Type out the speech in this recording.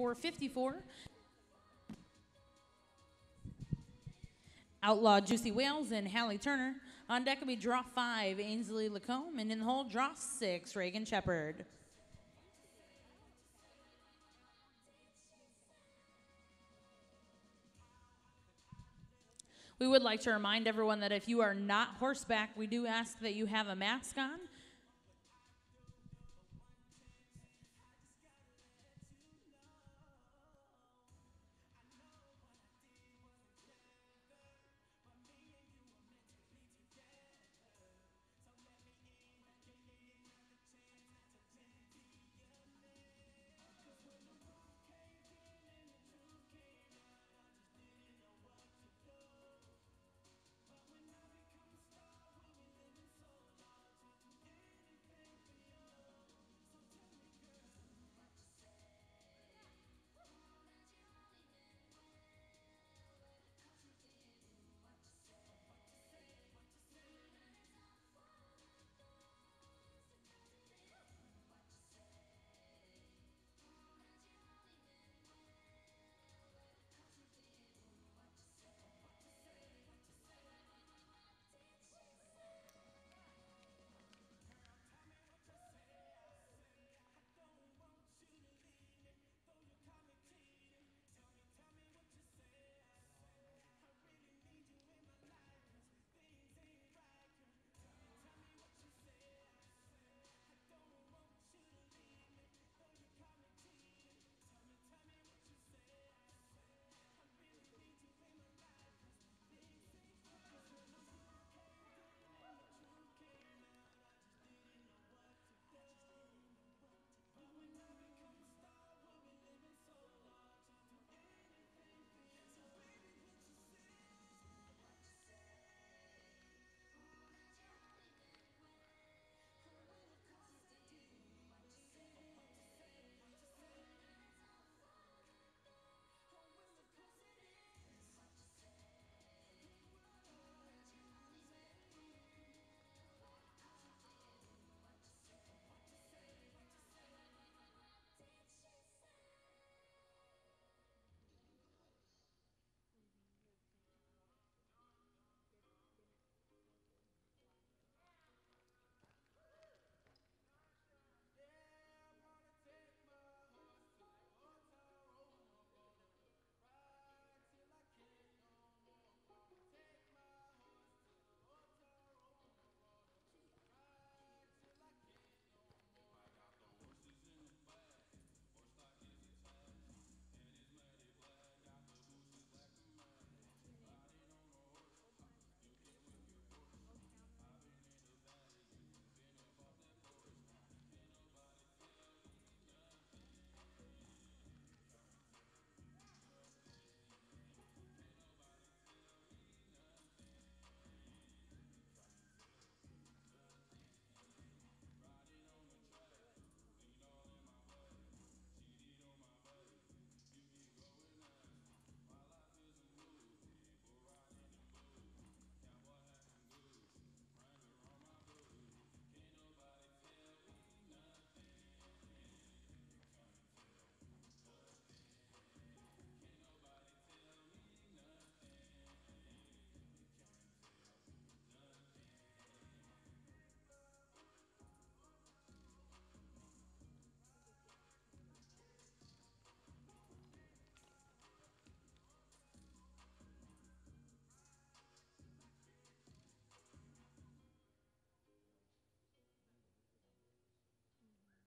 454. Outlaw Juicy Wales and Haley Turner. On deck will be draw five, Ainsley Lacombe. And in the hole, draw six, Reagan Shepard. We would like to remind everyone that if you are not horseback, we do ask that you have a mask on